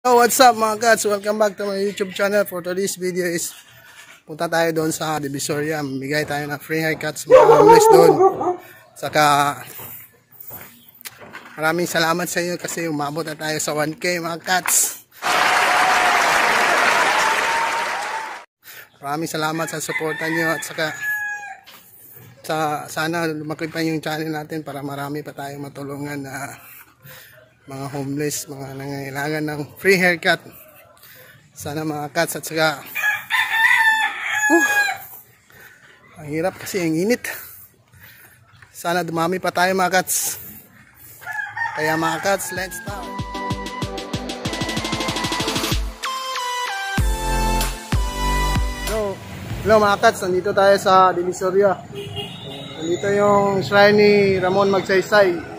So what's up mga cats? Welcome back to my YouTube channel. For today's video is punta tayo doon sa Divisoria. Bigay tayo ng free haircuts mga homeless doon. Saka maraming salamat sa inyo kasi umabot na tayo sa 1K mga cats. Maraming salamat sa suporta nyo at saka sa, sana lumaki pa yung channel natin para marami pa tayong matulungan na mga homeless, mga nangangailangan ng free haircut. Sana mga cats at saka uh, ang hirap kasi ang init. Sana dumami pa tayo mga cats. Kaya mga cats, let's start. Hello, mga cats, nandito tayo sa Divisoria. Nandito yung shrine ni Ramon Magsaysay.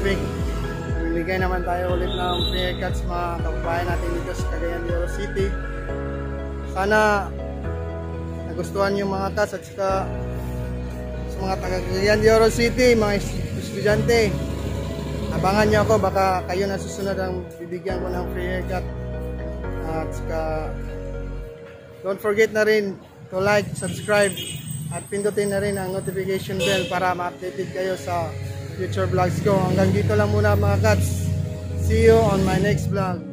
Week, bibigay naman tayo ulit ng free haircuts mga kababayan natin dito sa Cagayan de City. Sana nagustuhan yung mga cuts at saka sa mga taga Cagayan de City, mga es- estudyante. Abangan niyo ako, baka kayo na susunod ang bibigyan ko ng free haircut. At saka don't forget na rin to like, subscribe, at pindutin na rin ang notification bell para ma-updated kayo sa future vlogs ko. Hanggang dito lang muna mga cats. See you on my next vlog.